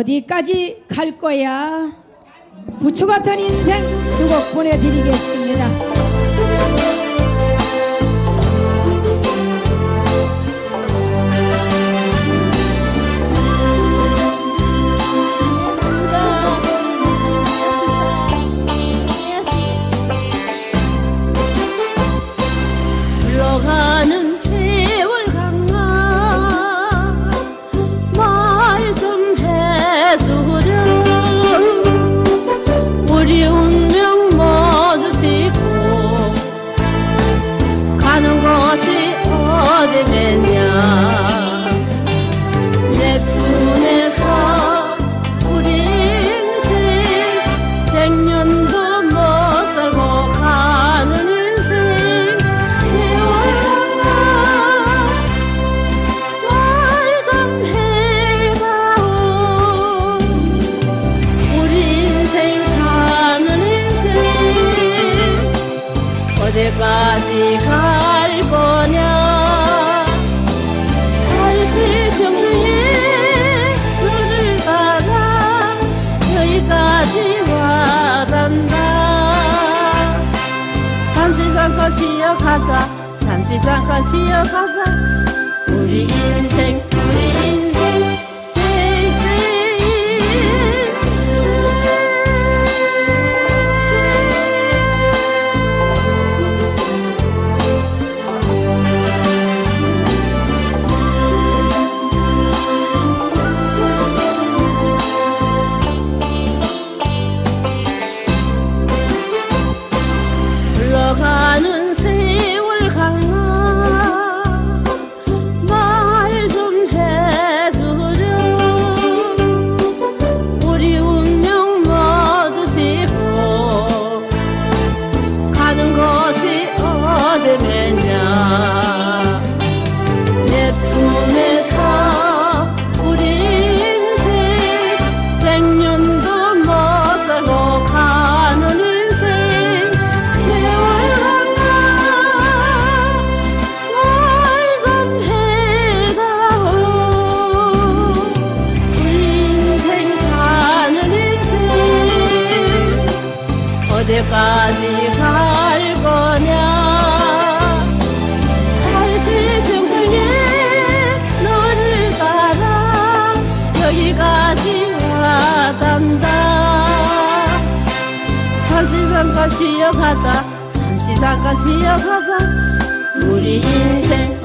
어디까지 갈 거야? 부처 같은 인생 두 곡 보내드리겠습니다. 흘러가는 어디까지 갈 거냐? 할시 평생에 너를 받아 여기까지 와단다. 잠시 잠깐 쉬어가자. 잠시 잠깐 쉬어가자. 우리 인생 어디까지 갈 거냐? 할시 평생에 너를 따라. 여기까지 와단다. 잠깐 쉬어가자. 잠시 잠깐 쉬어가자. 우리 인생